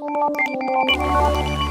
Música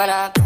what up.